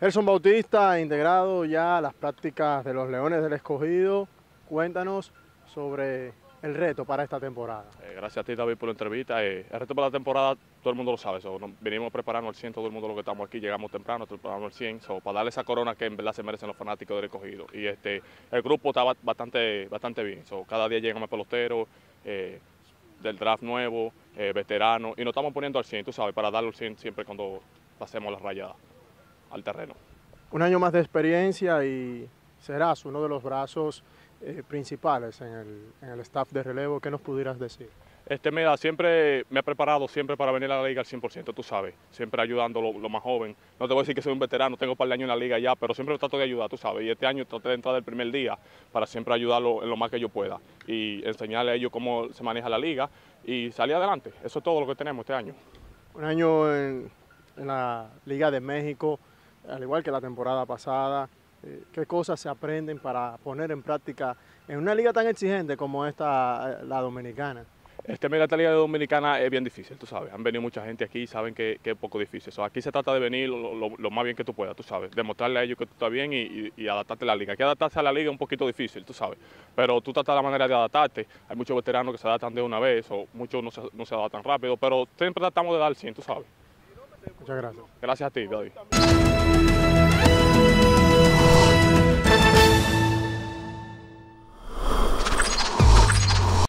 Gerson Bautista, integrado ya a las prácticas de los Leones del Escogido, cuéntanos sobre el reto para esta temporada. Eh, gracias a ti David por la entrevista. Eh, el reto para la temporada todo el mundo lo sabe. venimos preparando al 100, todo el mundo lo que estamos aquí, llegamos temprano, preparando al 100, para darle esa corona que en verdad se merecen los fanáticos del escogido. Y este, el grupo está bastante, bastante bien. cada día llegan más peloteros. Eh, del draft nuevo, veteranos, y nos estamos poniendo al 100, tú sabes, para darle al 100 siempre cuando pasemos la rayada al terreno. Un año más de experiencia y serás uno de los brazos eh, principales en el, en el, staff de relevo. ¿Qué nos pudieras decir? Este, mira, siempre me he preparado siempre para venir a la liga al 100%, tú sabes, siempre ayudando a lo, más joven. No te voy a decir que soy un veterano, tengo un par de años en la liga ya, pero siempre trato de ayudar, tú sabes. Y este año traté de entrar del primer día para siempre ayudarlo en lo más que yo pueda y enseñarle a ellos cómo se maneja la liga y salir adelante. Eso es todo lo que tenemos este año. Un año en, en la Liga de México, al igual que la temporada pasada, eh, qué cosas se aprenden para poner en práctica en una liga tan exigente como esta, eh, la dominicana. Este, mira, esta liga dominicana es bien difícil, tú sabes. Han venido mucha gente aquí y saben que, es poco difícil. aquí se trata de venir lo, más bien que tú puedas, tú sabes. Demostrarle a ellos que tú estás bien y, adaptarte a la liga. Aquí adaptarse a la liga es un poquito difícil, tú sabes. Pero tú tratas la manera de adaptarte. Hay muchos veteranos que se adaptan de una vez o muchos no se, no se adaptan rápido. Pero siempre tratamos de dar el 100, tú sabes. Muchas gracias. Gracias a ti, David.